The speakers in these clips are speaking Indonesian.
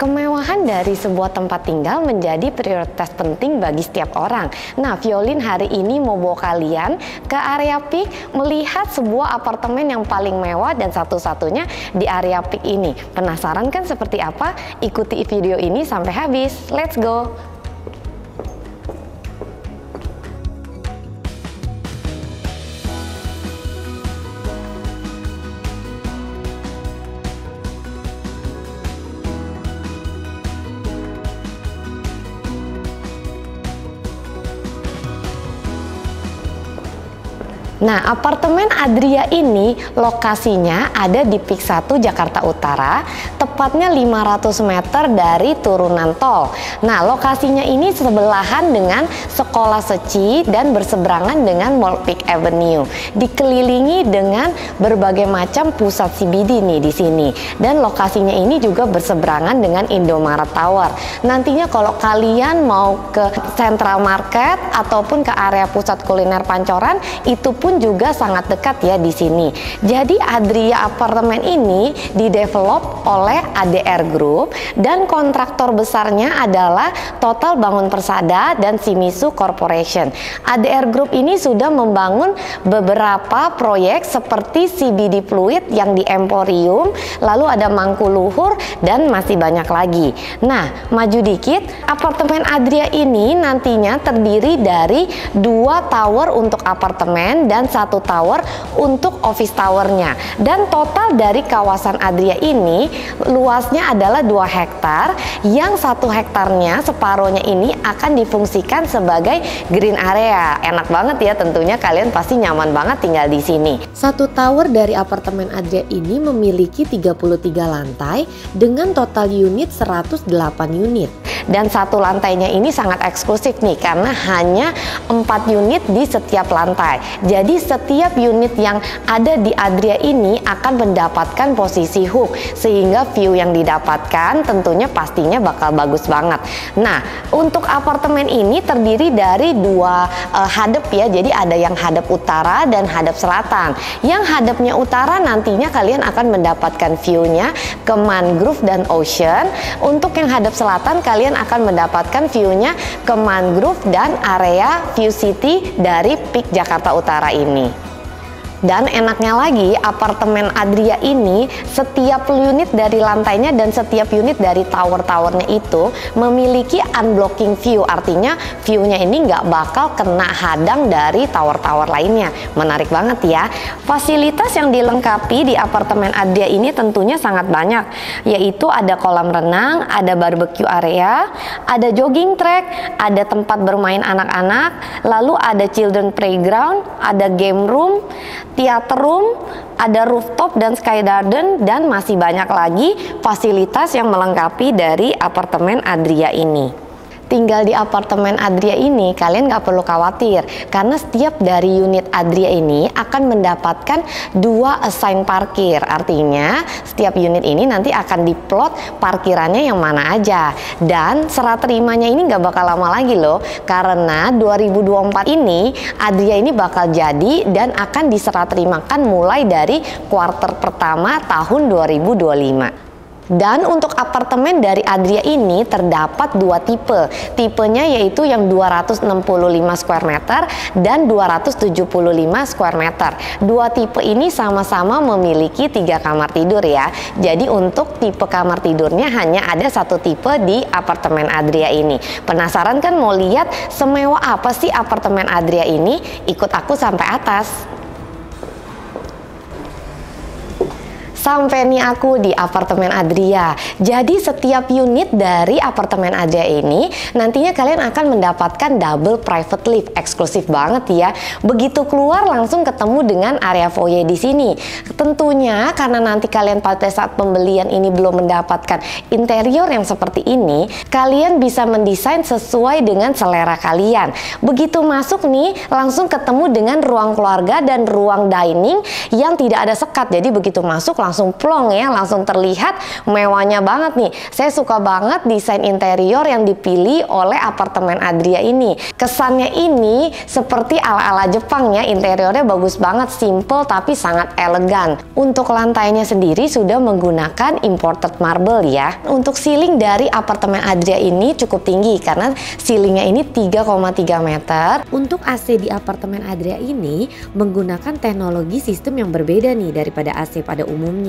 Kemewahan dari sebuah tempat tinggal menjadi prioritas penting bagi setiap orang. Nah, Violin hari ini mau bawa kalian ke area Peak melihat sebuah apartemen yang paling mewah dan satu-satunya di area Peak ini. Penasaran kan seperti apa? Ikuti video ini sampai habis. Let's go! Nah, apartemen Adria ini lokasinya ada di Pik 1 Jakarta Utara, tepatnya 500 meter dari turunan tol. Nah, lokasinya ini sebelahan dengan Sekolah Seci dan berseberangan dengan Mall Peak Avenue. Dikelilingi dengan berbagai macam pusat CBD nih di sini. Dan lokasinya ini juga berseberangan dengan Indomaret Tower. Nantinya kalau kalian mau ke Central Market ataupun ke area pusat kuliner Pancoran, itu pun juga sangat dekat ya di sini. Jadi Adria Apartemen ini didevelop oleh ADR Group dan kontraktor besarnya adalah Total Bangun Persada dan Simisu Corporation. ADR Group ini sudah membangun beberapa proyek seperti CBD Fluid yang di Emporium, lalu ada Mangkuluhur dan masih banyak lagi. Nah, maju dikit, apartemen Adria ini nantinya terdiri dari dua tower untuk apartemen dan dan satu tower untuk office towernya. Dan total dari kawasan Adria ini luasnya adalah 2 hektar. Yang satu hektarnya separohnya ini akan difungsikan sebagai green area. Enak banget ya tentunya kalian pasti nyaman banget tinggal di sini. Satu tower dari apartemen Adria ini memiliki 33 lantai dengan total unit 108 unit. Dan satu lantainya ini sangat eksklusif nih karena hanya 4 unit di setiap lantai. Jadi jadi setiap unit yang ada di Adria ini akan mendapatkan posisi hook sehingga view yang didapatkan tentunya pastinya bakal bagus banget. Nah, untuk apartemen ini terdiri dari dua uh, hadap ya. Jadi ada yang hadap utara dan hadap selatan. Yang hadapnya utara nantinya kalian akan mendapatkan view-nya ke mangrove dan ocean. Untuk yang hadap selatan kalian akan mendapatkan view-nya ke mangrove dan area view city dari Peak Jakarta Utara ini. ini. Dan enaknya lagi, apartemen Adria ini setiap unit dari lantainya dan setiap unit dari tower-towernya itu memiliki unblocking view. Artinya view-nya ini nggak bakal kena hadang dari tower-tower lainnya. Menarik banget ya. Fasilitas yang dilengkapi di apartemen Adria ini tentunya sangat banyak, yaitu ada kolam renang, ada barbecue area, ada jogging track, ada tempat bermain anak-anak, lalu ada children playground, ada game room, theater room, ada rooftop dan sky garden dan masih banyak lagi fasilitas yang melengkapi dari apartemen Adria ini tinggal di apartemen Adria ini kalian nggak perlu khawatir. Karena setiap dari unit Adria ini akan mendapatkan dua assign parkir. Artinya setiap unit ini nanti akan diplot parkirannya yang mana aja. Dan serat terimanya ini nggak bakal lama lagi loh karena 2024 ini Adria ini bakal jadi dan akan diserah terimakan mulai dari kuarter pertama tahun 2025 dan untuk apartemen dari Adria ini terdapat dua tipe. Tipenya yaitu yang 265 square meter dan 275 square meter. Dua tipe ini sama-sama memiliki tiga kamar tidur ya. Jadi untuk tipe kamar tidurnya hanya ada satu tipe di apartemen Adria ini. Penasaran kan mau lihat semewah apa sih apartemen Adria ini? Ikut aku sampai atas. Sampai nih aku di apartemen Adria. Jadi setiap unit dari apartemen Adria ini nantinya kalian akan mendapatkan double private lift eksklusif banget ya. Begitu keluar langsung ketemu dengan area foyer di sini. Tentunya karena nanti kalian pada saat pembelian ini belum mendapatkan interior yang seperti ini, kalian bisa mendesain sesuai dengan selera kalian. Begitu masuk nih langsung ketemu dengan ruang keluarga dan ruang dining yang tidak ada sekat. Jadi begitu masuk langsung langsung plong ya, langsung terlihat mewahnya banget nih. Saya suka banget desain interior yang dipilih oleh apartemen Adria ini. Kesannya ini seperti ala-ala Jepang ya, interiornya bagus banget, simple tapi sangat elegan. Untuk lantainya sendiri sudah menggunakan imported marble ya. Untuk ceiling dari apartemen Adria ini cukup tinggi karena ceilingnya ini 3,3 meter. Untuk AC di apartemen Adria ini menggunakan teknologi sistem yang berbeda nih daripada AC pada umumnya.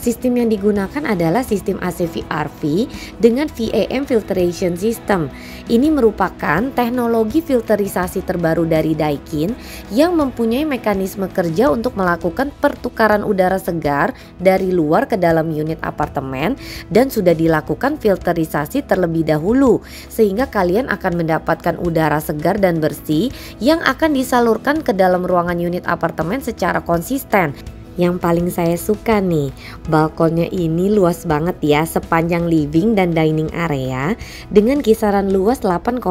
Sistem yang digunakan adalah sistem AC VRV dengan VAM filtration system. Ini merupakan teknologi filterisasi terbaru dari Daikin yang mempunyai mekanisme kerja untuk melakukan pertukaran udara segar dari luar ke dalam unit apartemen dan sudah dilakukan filterisasi terlebih dahulu sehingga kalian akan mendapatkan udara segar dan bersih yang akan disalurkan ke dalam ruangan unit apartemen secara konsisten. Yang paling saya suka nih, balkonnya ini luas banget ya sepanjang living dan dining area dengan kisaran luas 8,8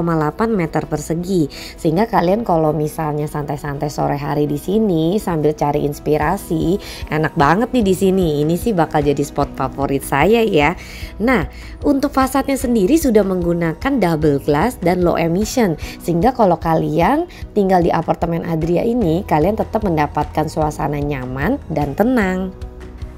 meter persegi. Sehingga kalian kalau misalnya santai-santai sore hari di sini sambil cari inspirasi, enak banget nih di sini. Ini sih bakal jadi spot favorit saya ya. Nah, untuk fasadnya sendiri sudah menggunakan double glass dan low emission sehingga kalau kalian tinggal di apartemen Adria ini, kalian tetap mendapatkan suasana nyaman dan tenang.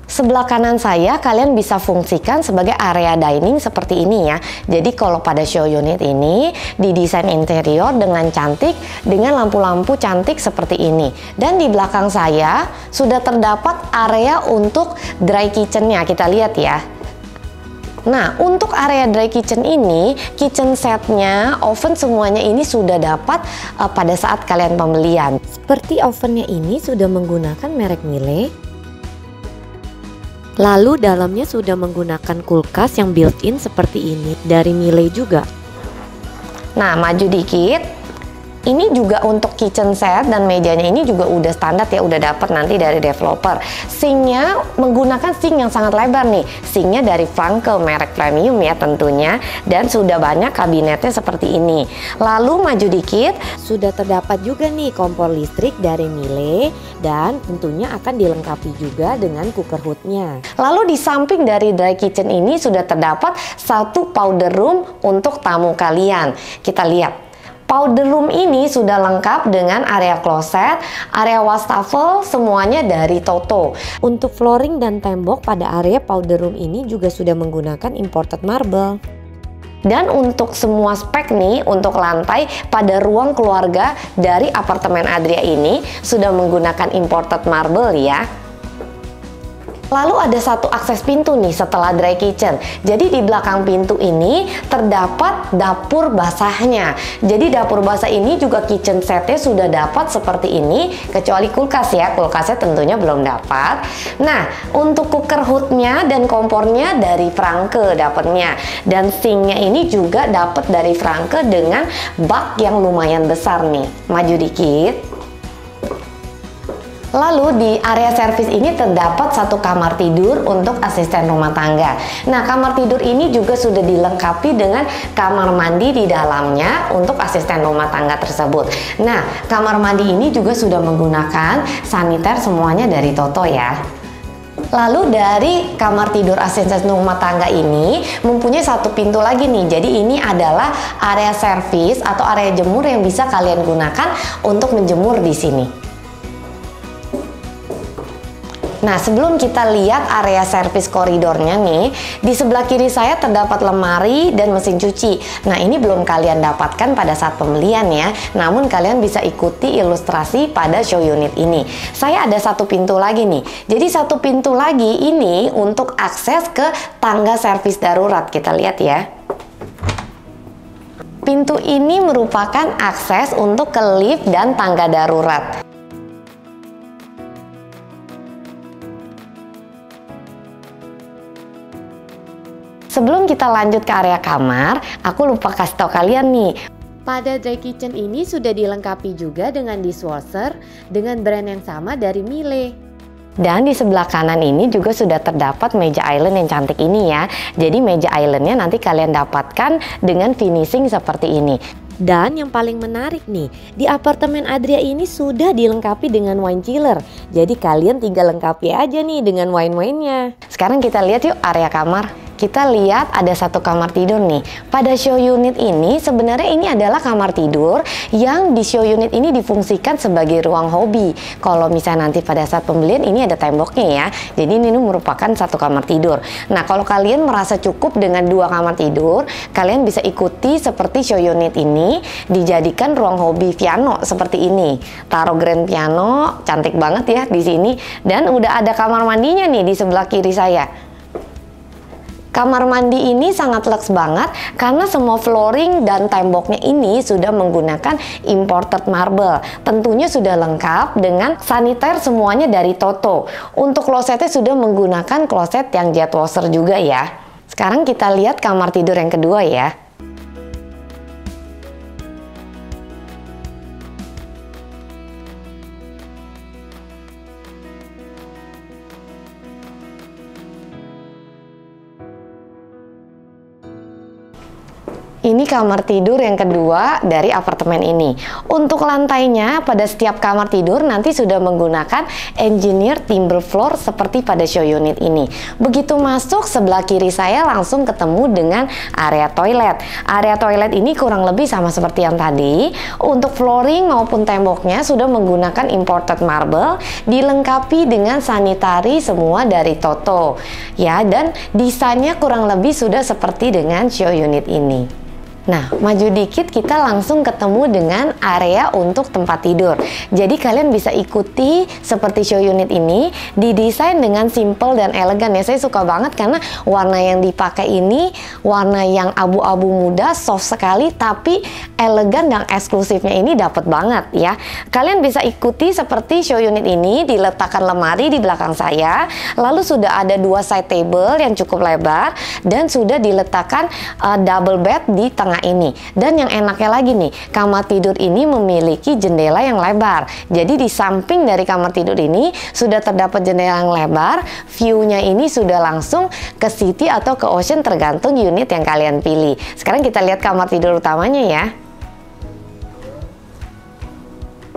Sebelah kanan saya kalian bisa fungsikan sebagai area dining seperti ini ya. Jadi kalau pada show unit ini didesain interior dengan cantik dengan lampu-lampu cantik seperti ini. Dan di belakang saya sudah terdapat area untuk dry kitchennya. Kita lihat ya. Nah, untuk area dry kitchen ini, kitchen setnya, oven semuanya ini sudah dapat uh, pada saat kalian pembelian. Seperti ovennya ini sudah menggunakan merek Miele. Lalu dalamnya sudah menggunakan kulkas yang built-in seperti ini dari Miele juga. Nah, maju dikit. Ini juga untuk kitchen set dan mejanya ini juga udah standar ya, udah dapat nanti dari developer. Sinknya menggunakan sink yang sangat lebar nih. Sinknya dari Franke merek premium ya tentunya dan sudah banyak kabinetnya seperti ini. Lalu maju dikit, sudah terdapat juga nih kompor listrik dari Miele dan tentunya akan dilengkapi juga dengan cooker hoodnya. Lalu di samping dari dry kitchen ini sudah terdapat satu powder room untuk tamu kalian. Kita lihat Powder room ini sudah lengkap dengan area kloset, area wastafel, semuanya dari Toto. Untuk flooring dan tembok pada area powder room ini juga sudah menggunakan imported marble. Dan untuk semua spek nih, untuk lantai pada ruang keluarga dari apartemen Adria ini sudah menggunakan imported marble ya. Lalu ada satu akses pintu nih setelah dry kitchen. Jadi di belakang pintu ini terdapat dapur basahnya. Jadi dapur basah ini juga kitchen setnya sudah dapat seperti ini, kecuali kulkas ya. Kulkasnya tentunya belum dapat. Nah, untuk cooker hoodnya dan kompornya dari Franke dapatnya. Dan sinknya ini juga dapat dari Franke dengan bak yang lumayan besar nih. Maju dikit. Lalu di area servis ini terdapat satu kamar tidur untuk asisten rumah tangga. Nah, kamar tidur ini juga sudah dilengkapi dengan kamar mandi di dalamnya untuk asisten rumah tangga tersebut. Nah, kamar mandi ini juga sudah menggunakan saniter semuanya dari Toto ya. Lalu dari kamar tidur asisten rumah tangga ini mempunyai satu pintu lagi nih. Jadi ini adalah area servis atau area jemur yang bisa kalian gunakan untuk menjemur di sini. Nah, sebelum kita lihat area servis koridornya nih, di sebelah kiri saya terdapat lemari dan mesin cuci. Nah, ini belum kalian dapatkan pada saat pembelian ya, namun kalian bisa ikuti ilustrasi pada show unit ini. Saya ada satu pintu lagi nih. Jadi satu pintu lagi ini untuk akses ke tangga servis darurat. Kita lihat ya. Pintu ini merupakan akses untuk ke lift dan tangga darurat. Sebelum kita lanjut ke area kamar, aku lupa kasih tau kalian nih. Pada dry kitchen ini sudah dilengkapi juga dengan dishwasher dengan brand yang sama dari Miele. Dan di sebelah kanan ini juga sudah terdapat meja island yang cantik ini ya. Jadi meja islandnya nanti kalian dapatkan dengan finishing seperti ini. Dan yang paling menarik nih, di apartemen Adria ini sudah dilengkapi dengan wine chiller. Jadi kalian tinggal lengkapi aja nih dengan wine-winenya. Sekarang kita lihat yuk area kamar kita lihat ada satu kamar tidur nih. Pada show unit ini sebenarnya ini adalah kamar tidur yang di show unit ini difungsikan sebagai ruang hobi. Kalau misalnya nanti pada saat pembelian ini ada temboknya ya. Jadi ini merupakan satu kamar tidur. Nah kalau kalian merasa cukup dengan dua kamar tidur, kalian bisa ikuti seperti show unit ini dijadikan ruang hobi piano seperti ini. Taruh grand piano, cantik banget ya di sini. Dan udah ada kamar mandinya nih di sebelah kiri saya. Kamar mandi ini sangat lux banget karena semua flooring dan temboknya ini sudah menggunakan imported marble. Tentunya sudah lengkap dengan saniter semuanya dari Toto. Untuk klosetnya sudah menggunakan kloset yang jet washer juga ya. Sekarang kita lihat kamar tidur yang kedua ya. Ini kamar tidur yang kedua dari apartemen ini. Untuk lantainya pada setiap kamar tidur nanti sudah menggunakan engineer timber floor seperti pada show unit ini. Begitu masuk sebelah kiri saya langsung ketemu dengan area toilet. Area toilet ini kurang lebih sama seperti yang tadi. Untuk flooring maupun temboknya sudah menggunakan imported marble dilengkapi dengan sanitari semua dari Toto. Ya, dan desainnya kurang lebih sudah seperti dengan show unit ini. Nah, maju dikit kita langsung ketemu dengan area untuk tempat tidur. Jadi kalian bisa ikuti seperti show unit ini didesain dengan simple dan elegan ya. Saya suka banget karena warna yang dipakai ini warna yang abu-abu muda, soft sekali tapi elegan dan eksklusifnya ini dapat banget ya. Kalian bisa ikuti seperti show unit ini diletakkan lemari di belakang saya. Lalu sudah ada dua side table yang cukup lebar dan sudah diletakkan uh, double bed di tengah tengah ini. Dan yang enaknya lagi nih, kamar tidur ini memiliki jendela yang lebar. Jadi di samping dari kamar tidur ini sudah terdapat jendela yang lebar, view-nya ini sudah langsung ke city atau ke ocean tergantung unit yang kalian pilih. Sekarang kita lihat kamar tidur utamanya ya.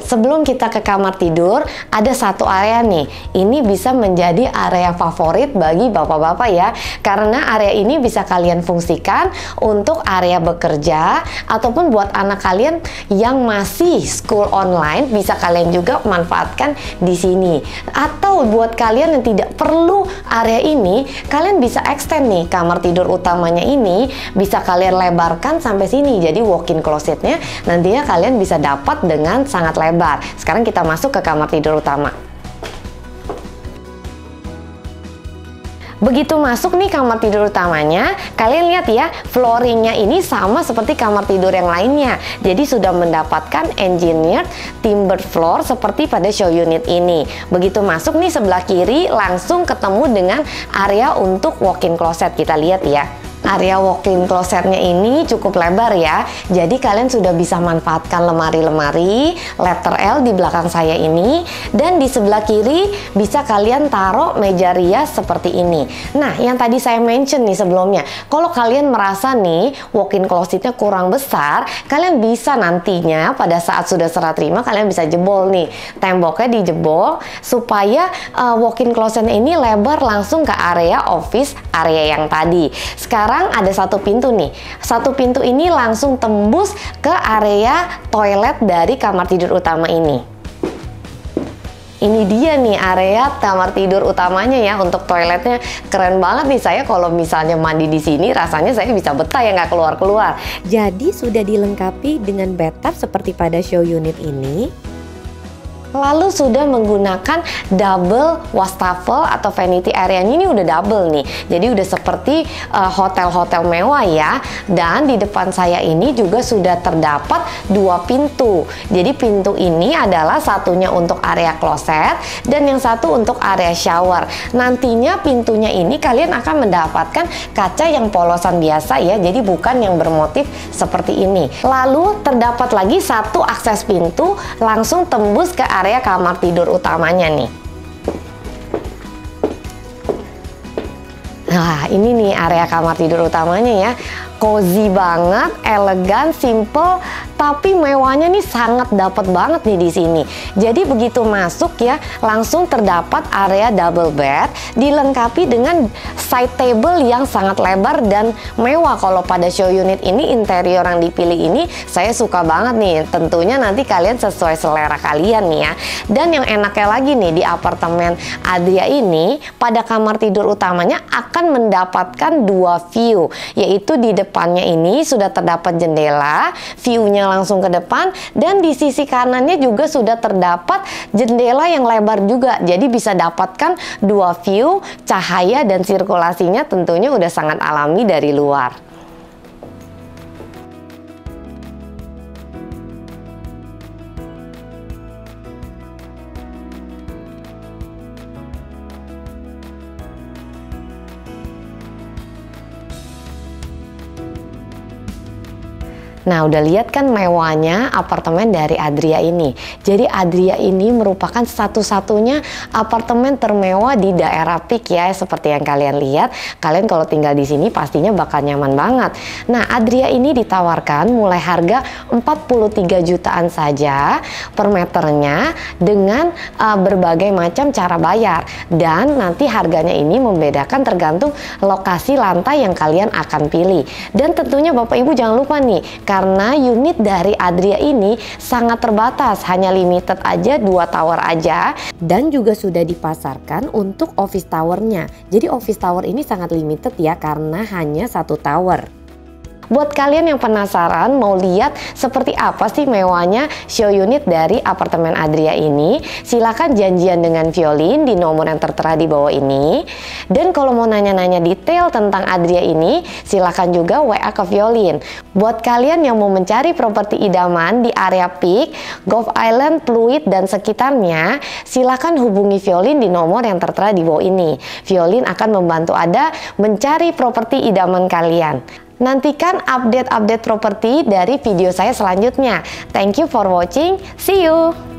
Sebelum kita ke kamar tidur, ada satu area nih. Ini bisa menjadi area favorit bagi bapak-bapak ya. Karena area ini bisa kalian fungsikan untuk area bekerja ataupun buat anak kalian yang masih school online bisa kalian juga manfaatkan di sini. Atau buat kalian yang tidak perlu area ini, kalian bisa extend nih kamar tidur utamanya ini bisa kalian lebarkan sampai sini. Jadi walk-in closetnya nantinya kalian bisa dapat dengan sangat lebar lebar. Sekarang kita masuk ke kamar tidur utama. Begitu masuk nih kamar tidur utamanya, kalian lihat ya, flooringnya ini sama seperti kamar tidur yang lainnya. Jadi sudah mendapatkan engineered timber floor seperti pada show unit ini. Begitu masuk nih sebelah kiri, langsung ketemu dengan area untuk walk-in closet. Kita lihat ya. Area walk-in closetnya ini cukup lebar ya. Jadi kalian sudah bisa manfaatkan lemari-lemari letter L di belakang saya ini dan di sebelah kiri bisa kalian taruh meja rias seperti ini. Nah, yang tadi saya mention nih sebelumnya, kalau kalian merasa nih walk-in closetnya kurang besar, kalian bisa nantinya pada saat sudah serah terima kalian bisa jebol nih temboknya dijebol supaya uh, walk-in closetnya ini lebar langsung ke area office area yang tadi. Sekarang sekarang ada satu pintu nih. Satu pintu ini langsung tembus ke area toilet dari kamar tidur utama ini. Ini dia nih area kamar tidur utamanya ya untuk toiletnya keren banget nih saya kalau misalnya mandi di sini rasanya saya bisa betah ya nggak keluar keluar. Jadi sudah dilengkapi dengan bathtub seperti pada show unit ini lalu sudah menggunakan double wastafel atau vanity area. Ini udah double nih. Jadi udah seperti eh, hotel-hotel uh, mewah ya. Dan di depan saya ini juga sudah terdapat dua pintu. Jadi pintu ini adalah satunya untuk area kloset dan yang satu untuk area shower. Nantinya pintunya ini kalian akan mendapatkan kaca yang polosan biasa ya. Jadi bukan yang bermotif seperti ini. Lalu terdapat lagi satu akses pintu langsung tembus ke area kamar tidur utamanya nih. Nah, ini nih area kamar tidur utamanya ya. Cozy banget, elegan, simple, tapi mewahnya nih sangat dapat banget nih di sini. Jadi begitu masuk ya, langsung terdapat area double bed dilengkapi dengan side table yang sangat lebar dan mewah. Kalau pada show unit ini interior yang dipilih ini saya suka banget nih. Tentunya nanti kalian sesuai selera kalian nih ya. Dan yang enaknya lagi nih di apartemen Adria ini pada kamar tidur utamanya akan mendapatkan dua view yaitu di depannya ini sudah terdapat jendela, viewnya langsung ke depan dan di sisi kanannya juga sudah terdapat jendela yang lebar juga. Jadi bisa dapatkan dua view, cahaya dan sirkulasinya tentunya udah sangat alami dari luar. Nah, udah lihat kan mewahnya apartemen dari Adria ini. Jadi Adria ini merupakan satu-satunya apartemen termewah di daerah Pik ya, seperti yang kalian lihat. Kalian kalau tinggal di sini pastinya bakal nyaman banget. Nah, Adria ini ditawarkan mulai harga 43 jutaan saja per meternya dengan uh, berbagai macam cara bayar dan nanti harganya ini membedakan tergantung lokasi lantai yang kalian akan pilih. Dan tentunya Bapak Ibu jangan lupa nih karena unit dari Adria ini sangat terbatas, hanya limited aja dua tower aja dan juga sudah dipasarkan untuk office towernya. Jadi office tower ini sangat limited ya karena hanya satu tower. Buat kalian yang penasaran mau lihat seperti apa sih mewahnya show unit dari apartemen Adria ini, silakan janjian dengan Violin di nomor yang tertera di bawah ini. Dan kalau mau nanya-nanya detail tentang Adria ini, silakan juga WA ke Violin. Buat kalian yang mau mencari properti idaman di area Peak, Gulf Island, Pluit, dan sekitarnya, silakan hubungi Violin di nomor yang tertera di bawah ini. Violin akan membantu Anda mencari properti idaman kalian. Nantikan update-update properti dari video saya selanjutnya. Thank you for watching. See you.